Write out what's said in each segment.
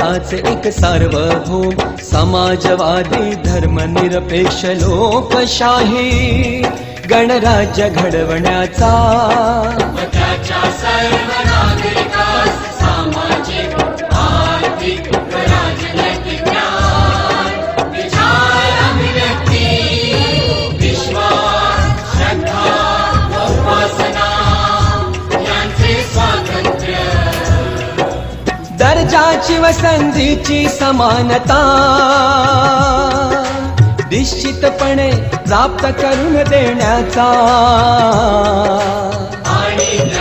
भारताचे एक सार्वभौम समाजवादी धर्मनिरपेक्ष लोकशाही गणराज्य घडवण्याचा सर्व नागरिकास संधीची समानता. निश्चितपणे प्राप्त करून देण्याचा. आणि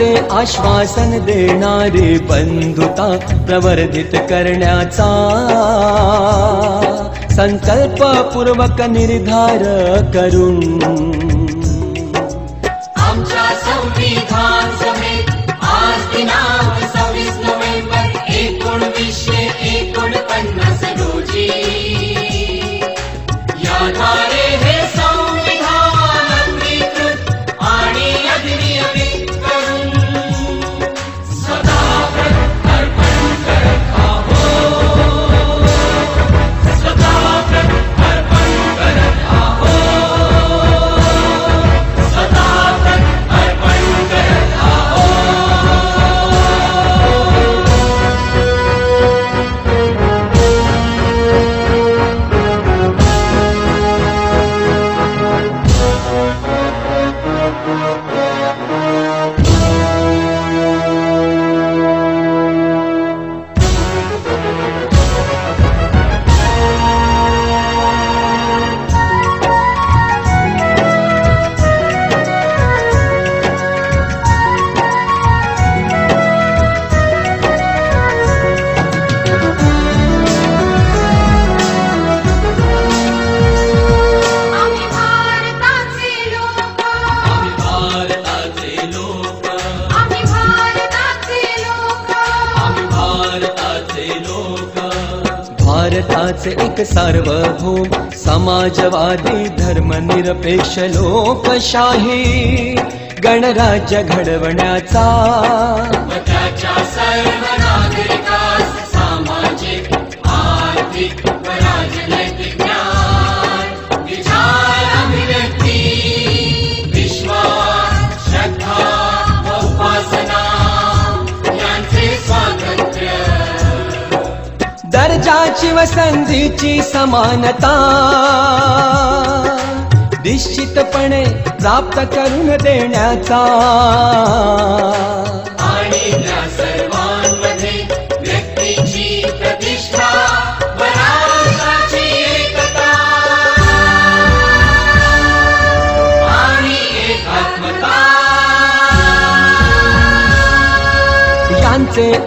यांचे आश्वासन देणारी बंधुता प्रवर्धित करण्याचा संकल्पपूर्वक निर्धार करून. आमच्या संविधान सभेत आज दिनांक सव्वीस नोव्हेंबर एकोणवीसशे एकोणपन्नास रोजी. या भारताचे एक सार्वभौम समाजवादी धर्मनिरपेक्ष लोकशाही गणराज्य घडवण्याचा दर्जाची संधीची समानता. निश्चितपणे प्राप्त करून देण्याचा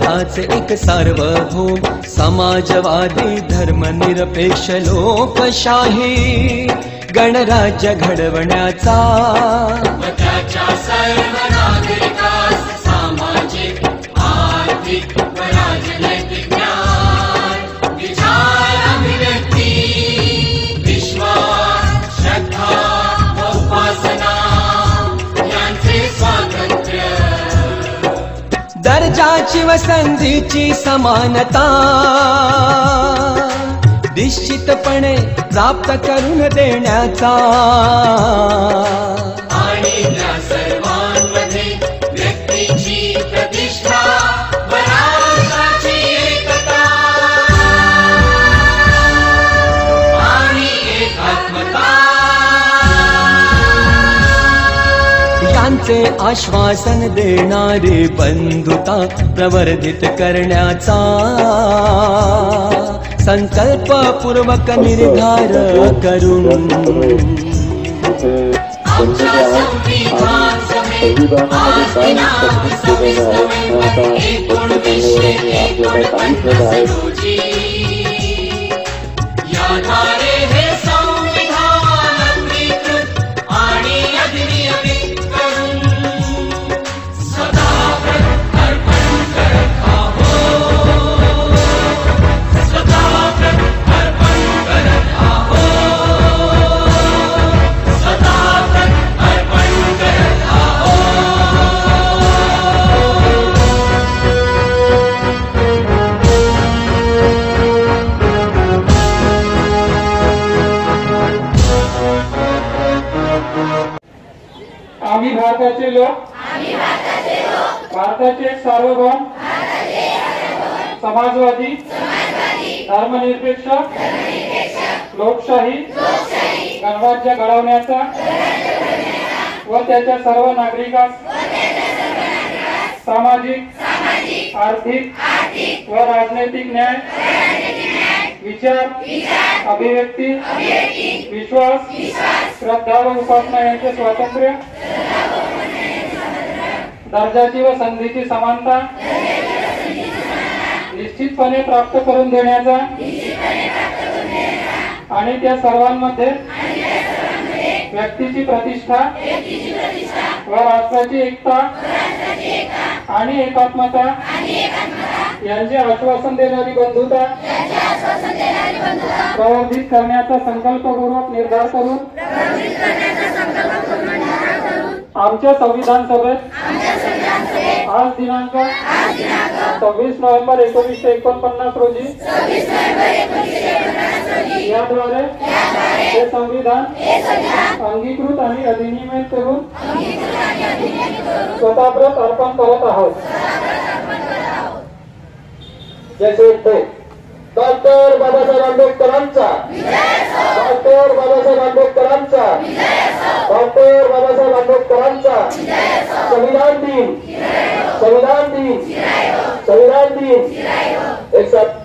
भारताचे एक सार्वभौम समाजवादी धर्मनिरपेक्ष लोकशाही. गणराज्य घडवण्याचा संधीची समानता. निश्चितपणे प्राप्त करून देण्याचा. आणि यांचे आश्वासन देणारी बंधुता प्रवर्धित करण्याचा संकल्पपूर्वक निर्धार करून. आमच्या समाजवादी धर्मनिरपेक्ष लोकशाही गणराज्य घडवण्याचा व त्याच्या सर्व नागरिकास सामाजिक आर्थिक व राजनैतिक न्याय विचार अभिव्यक्ती विश्वास श्रद्धा व उपासना यांचे स्वातंत्र्य दर्जाची व संधीची समानता निश्चितपणे प्राप्त करून देण्याचा आणि त्या सर्वांमध्ये व्यक्तीची प्रतिष्ठा व राष्ट्राची एकता आणि एकात्मता यांचे आश्वासन देणारी बंधुता प्रवर्धित करण्याचा संकल्पपूर्वक निर्धार करून आमच्या संविधान सभेत आज दिनांक सव्वीस नोव्हेंबर एकोणीसशे एकोणपन्नास रोजी. याद्वारे हे संविधान अंगीकृत आणि अधिनियमित करून स्वतःप्रत अर्पण करत आहोत. जय श्री डॉक्टर बाबासाहेब आंबेडकरांचा. डॉक्टर बाबासाहेब आंबेडकरांचा. डॉक्टर बाबासाहेब आंबेडकरांचा. संविधान दिन. संविधान दिन. संविधान दिन. एक साथ